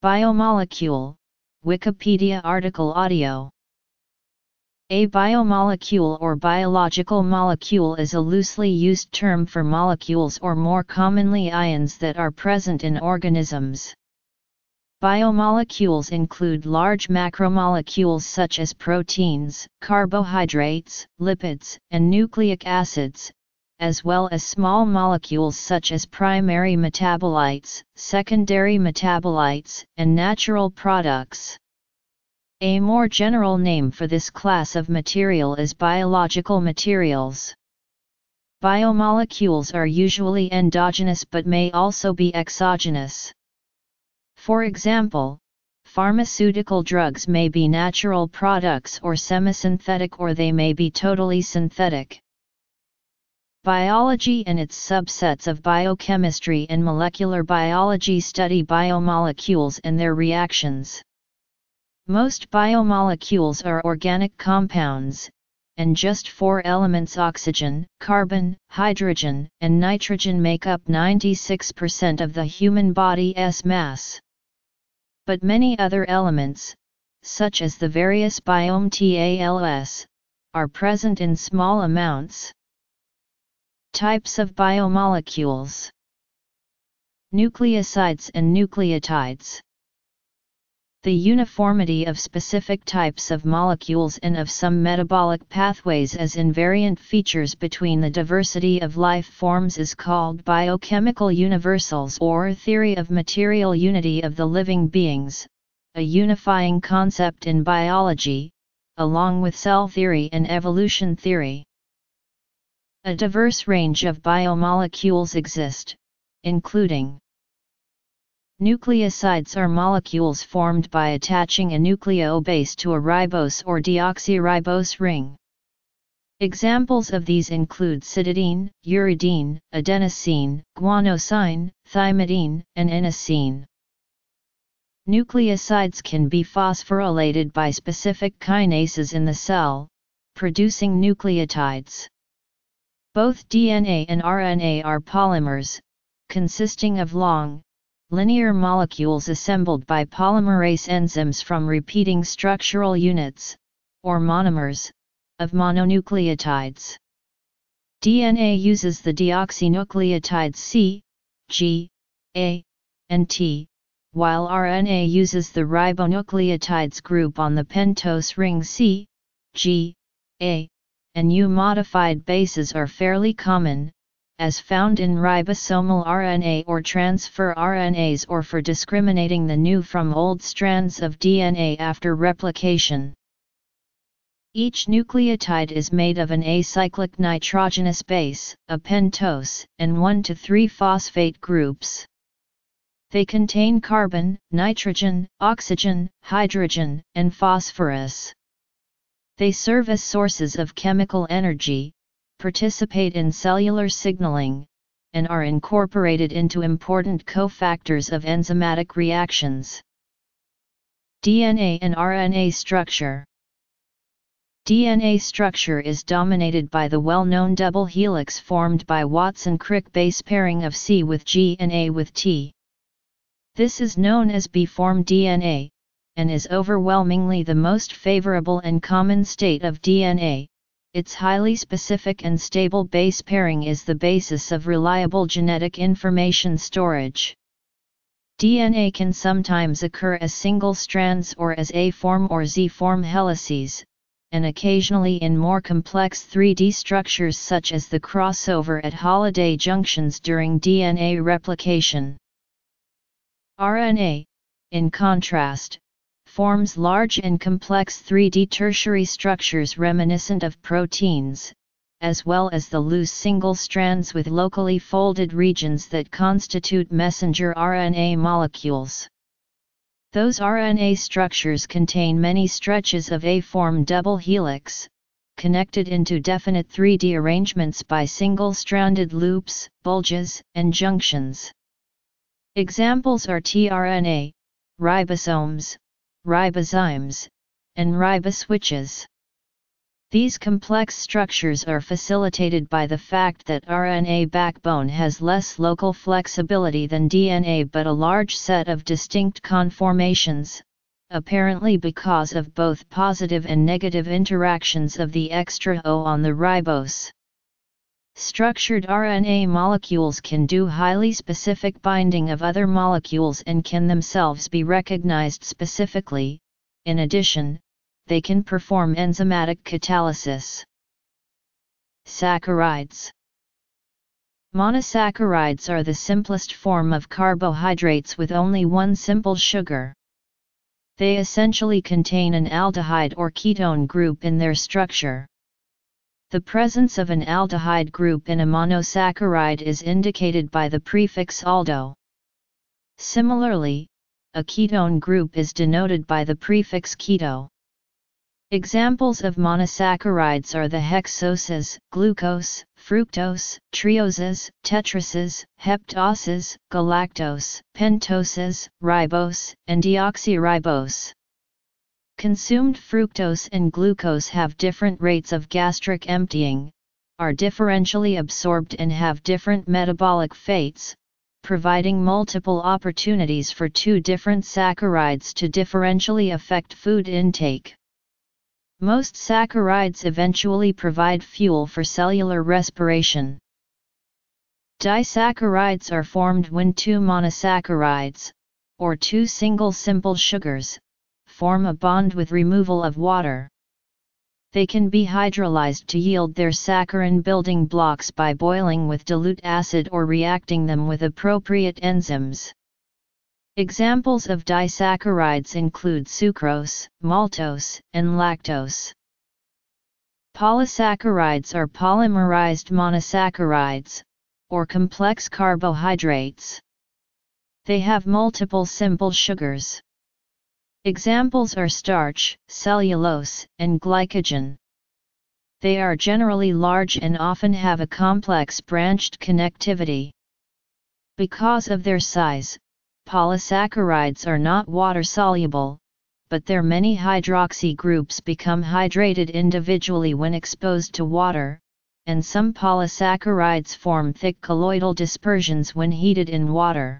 Biomolecule, Wikipedia article audio. A biomolecule or biological molecule is a loosely used term for molecules or more commonly ions that are present in organisms. Biomolecules include large macromolecules such as proteins, carbohydrates, lipids, and nucleic acids, as well as small molecules such as primary metabolites, secondary metabolites, and natural products. A more general name for this class of material is biological materials. Biomolecules are usually endogenous but may also be exogenous. For example, pharmaceutical drugs may be natural products or semisynthetic or they may be totally synthetic. Biology and its subsets of biochemistry and molecular biology study biomolecules and their reactions. Most biomolecules are organic compounds, and just four elements oxygen, carbon, hydrogen, and nitrogen make up 96% of the human body's mass. But many other elements, such as the various biometals, are present in small amounts. Types of biomolecules Nucleosides and nucleotides the uniformity of specific types of molecules and of some metabolic pathways as invariant features between the diversity of life forms is called biochemical universals or theory of material unity of the living beings, a unifying concept in biology, along with cell theory and evolution theory. A diverse range of biomolecules exist, including Nucleosides are molecules formed by attaching a nucleobase to a ribose or deoxyribose ring. Examples of these include cytidine, uridine, adenosine, guanosine, thymidine, and inosine. Nucleosides can be phosphorylated by specific kinases in the cell, producing nucleotides. Both DNA and RNA are polymers, consisting of long, linear molecules assembled by polymerase enzymes from repeating structural units, or monomers, of mononucleotides. DNA uses the deoxynucleotides C, G, A, and T, while RNA uses the ribonucleotides group on the pentose ring C, G, A, and U. Modified bases are fairly common, as found in ribosomal RNA or transfer RNAs or for discriminating the new from old strands of DNA after replication. Each nucleotide is made of an acyclic nitrogenous base, a pentose, and 1 to 3 phosphate groups. They contain carbon, nitrogen, oxygen, hydrogen, and phosphorus. They serve as sources of chemical energy, participate in cellular signaling, and are incorporated into important cofactors of enzymatic reactions. DNA and RNA structure DNA structure is dominated by the well-known double helix formed by Watson-Crick base pairing of C with G and A with T. This is known as B-form DNA, and is overwhelmingly the most favorable and common state of DNA, its highly specific and stable base pairing is the basis of reliable genetic information storage. DNA can sometimes occur as single strands or as A-form or Z-form helices, and occasionally in more complex 3D structures such as the crossover at Holliday junctions during DNA replication. RNA, in contrast, forms large and complex 3D tertiary structures reminiscent of proteins, as well as the loose single strands with locally folded regions that constitute messenger RNA molecules. Those RNA structures contain many stretches of A-form double helix, connected into definite 3D arrangements by single-stranded loops, bulges, and junctions. Examples are tRNA, ribosomes, ribozymes, and riboswitches. These complex structures are facilitated by the fact that RNA backbone has less local flexibility than DNA but a large set of distinct conformations, apparently because of both positive and negative interactions of the extra O on the ribose. Structured RNA molecules can do highly specific binding of other molecules and can themselves be recognized specifically. In addition, they can perform enzymatic catalysis. Saccharides Monosaccharides are the simplest form of carbohydrates with only one simple sugar. They essentially contain an aldehyde or ketone group in their structure. The presence of an aldehyde group in a monosaccharide is indicated by the prefix aldo. Similarly, a ketone group is denoted by the prefix keto. Examples of monosaccharides are the hexoses, glucose, fructose, trioses, tetroses, heptoses, galactose, pentoses, ribose, and deoxyribose. Consumed fructose and glucose have different rates of gastric emptying, are differentially absorbed and have different metabolic fates, providing multiple opportunities for two different saccharides to differentially affect food intake. Most saccharides eventually provide fuel for cellular respiration. Disaccharides are formed when two monosaccharides, or two single simple sugars, form a bond with removal of water. They can be hydrolyzed to yield their saccharin building blocks by boiling with dilute acid or reacting them with appropriate enzymes. Examples of disaccharides include sucrose, maltose, and lactose. Polysaccharides are polymerized monosaccharides, or complex carbohydrates. They have multiple simple sugars. Examples are starch, cellulose, and glycogen. They are generally large and often have a complex branched connectivity. Because of their size, polysaccharides are not water-soluble, but their many hydroxy groups become hydrated individually when exposed to water, and some polysaccharides form thick colloidal dispersions when heated in water.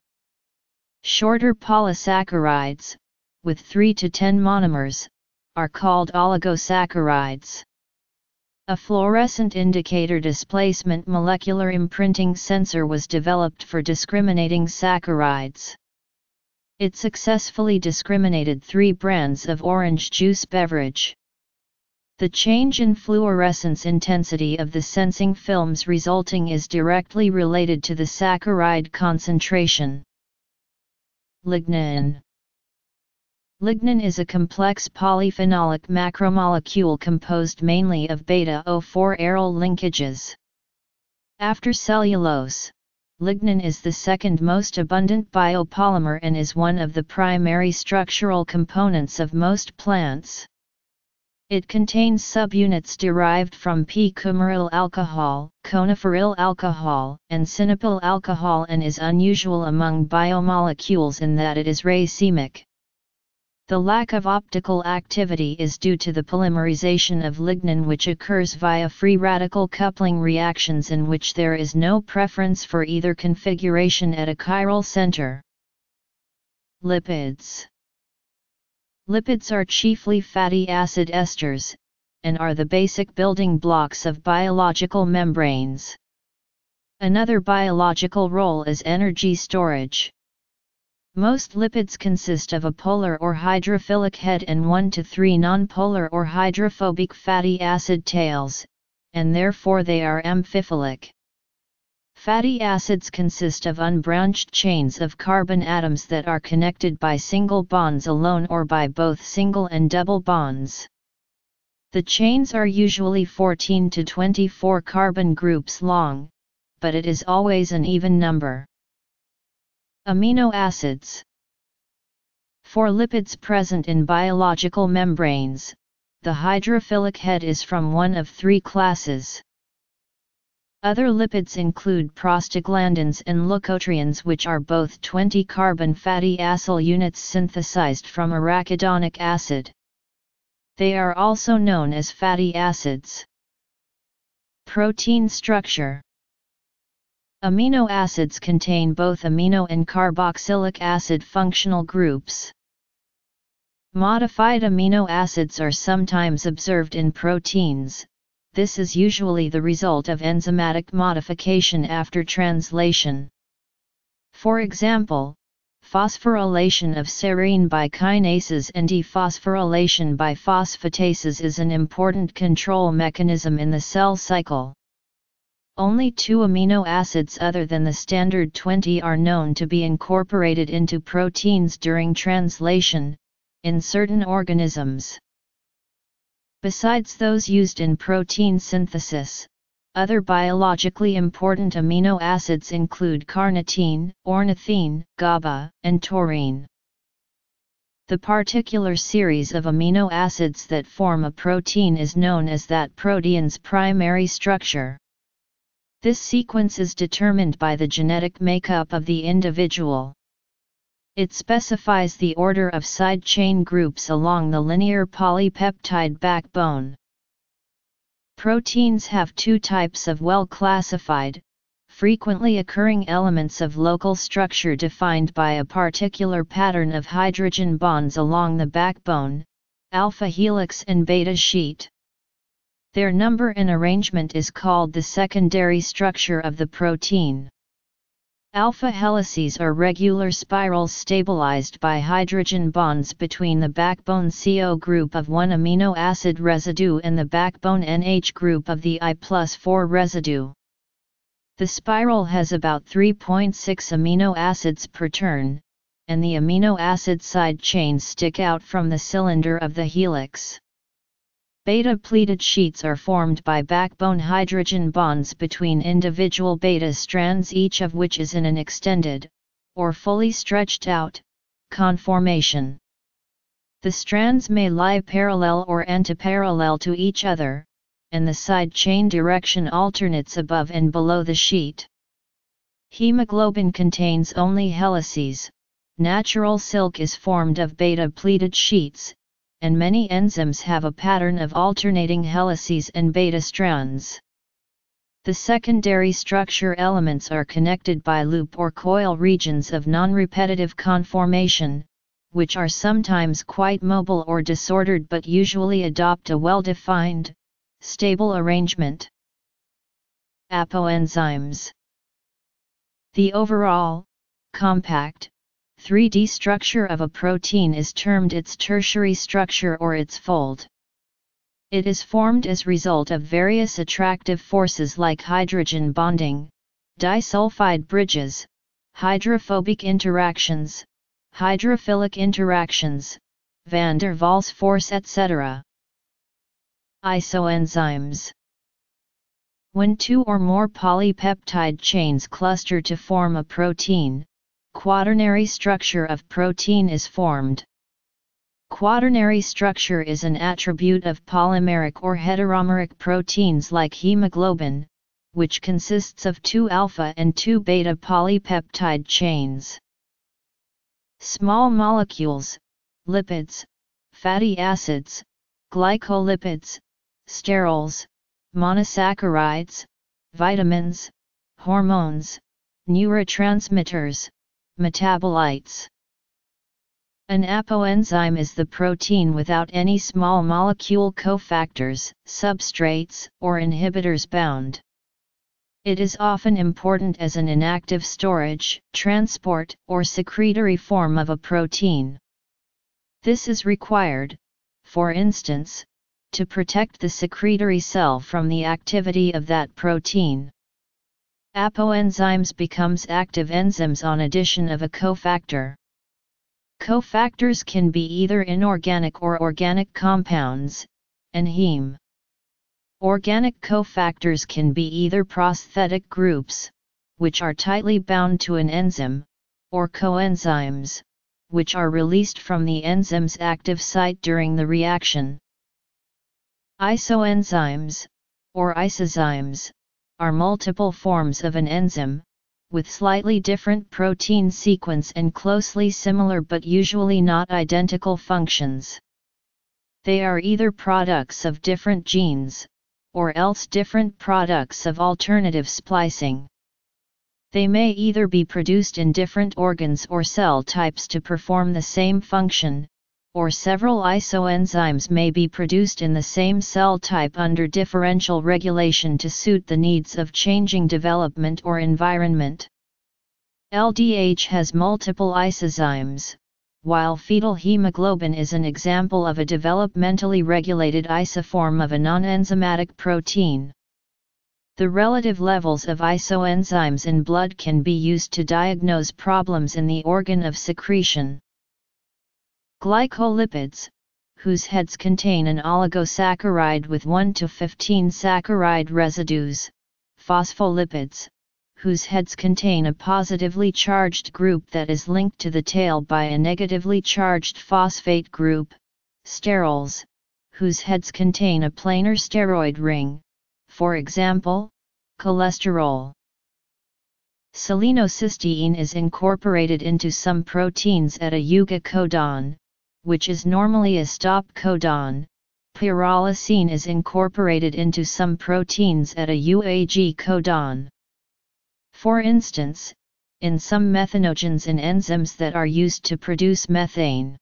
Shorter polysaccharides, with 3 to 10 monomers, are called oligosaccharides. A fluorescent indicator displacement molecular imprinting sensor was developed for discriminating saccharides. It successfully discriminated three brands of orange juice beverage. The change in fluorescence intensity of the sensing films resulting is directly related to the saccharide concentration. Lignin Lignin is a complex polyphenolic macromolecule composed mainly of beta-O4 aryl linkages. After cellulose, lignin is the second most abundant biopolymer and is one of the primary structural components of most plants. It contains subunits derived from p-coumaryl alcohol, coniferyl alcohol, and sinapyl alcohol and is unusual among biomolecules in that it is racemic. The lack of optical activity is due to the polymerization of lignin which occurs via free radical coupling reactions in which there is no preference for either configuration at a chiral center. Lipids Lipids are chiefly fatty acid esters, and are the basic building blocks of biological membranes. Another biological role is energy storage. Most lipids consist of a polar or hydrophilic head and 1 to 3 nonpolar or hydrophobic fatty acid tails, and therefore they are amphiphilic. Fatty acids consist of unbranched chains of carbon atoms that are connected by single bonds alone or by both single and double bonds. The chains are usually 14 to 24 carbon groups long, but it is always an even number. Amino acids For lipids present in biological membranes, the hydrophilic head is from one of three classes. Other lipids include prostaglandins and leukotrienes which are both 20-carbon fatty acyl units synthesized from arachidonic acid. They are also known as fatty acids. Protein structure Amino acids contain both amino and carboxylic acid functional groups. Modified amino acids are sometimes observed in proteins, this is usually the result of enzymatic modification after translation. For example, phosphorylation of serine by kinases and dephosphorylation by phosphatases is an important control mechanism in the cell cycle. Only two amino acids other than the standard 20 are known to be incorporated into proteins during translation, in certain organisms. Besides those used in protein synthesis, other biologically important amino acids include carnitine, ornithine, GABA, and taurine. The particular series of amino acids that form a protein is known as that protein's primary structure. This sequence is determined by the genetic makeup of the individual. It specifies the order of side chain groups along the linear polypeptide backbone. Proteins have two types of well-classified, frequently occurring elements of local structure defined by a particular pattern of hydrogen bonds along the backbone, alpha helix and beta sheet. Their number and arrangement is called the secondary structure of the protein. Alpha helices are regular spirals stabilized by hydrogen bonds between the backbone CO group of one amino acid residue and the backbone NH group of the I plus 4 residue. The spiral has about 3.6 amino acids per turn, and the amino acid side chains stick out from the cylinder of the helix. Beta-pleated sheets are formed by backbone hydrogen bonds between individual beta strands each of which is in an extended, or fully stretched out, conformation. The strands may lie parallel or antiparallel to each other, and the side chain direction alternates above and below the sheet. Hemoglobin contains only helices, natural silk is formed of beta-pleated sheets, and many enzymes have a pattern of alternating helices and beta strands. The secondary structure elements are connected by loop or coil regions of non-repetitive conformation, which are sometimes quite mobile or disordered but usually adopt a well-defined, stable arrangement. Apoenzymes The overall, compact, 3D structure of a protein is termed its tertiary structure or its fold. It is formed as result of various attractive forces like hydrogen bonding, disulfide bridges, hydrophobic interactions, hydrophilic interactions, van der Waals force etc. Isoenzymes When two or more polypeptide chains cluster to form a protein, quaternary structure of protein is formed. Quaternary structure is an attribute of polymeric or heteromeric proteins like hemoglobin, which consists of two alpha and two beta polypeptide chains. Small molecules, lipids, fatty acids, glycolipids, sterols, monosaccharides, vitamins, hormones, neurotransmitters, Metabolites An apoenzyme is the protein without any small molecule cofactors, substrates, or inhibitors bound. It is often important as an inactive storage, transport, or secretory form of a protein. This is required, for instance, to protect the secretory cell from the activity of that protein. Apoenzymes becomes active enzymes on addition of a cofactor. Cofactors can be either inorganic or organic compounds, and heme. Organic cofactors can be either prosthetic groups, which are tightly bound to an enzyme, or coenzymes, which are released from the enzyme's active site during the reaction. Isoenzymes, or isozymes, are multiple forms of an enzyme, with slightly different protein sequence and closely similar but usually not identical functions. They are either products of different genes, or else different products of alternative splicing. They may either be produced in different organs or cell types to perform the same function, or several isoenzymes may be produced in the same cell type under differential regulation to suit the needs of changing development or environment. LDH has multiple isozymes, while fetal hemoglobin is an example of a developmentally regulated isoform of a non-enzymatic protein. The relative levels of isoenzymes in blood can be used to diagnose problems in the organ of secretion. Glycolipids, whose heads contain an oligosaccharide with 1 to 15 saccharide residues, phospholipids, whose heads contain a positively charged group that is linked to the tail by a negatively charged phosphate group, sterols, whose heads contain a planar steroid ring, for example, cholesterol. Selenocysteine is incorporated into some proteins at a UGA codon, which is normally a stop codon. Pyrrolysine is incorporated into some proteins at a UAG codon. For instance, in some methanogens and enzymes that are used to produce methane.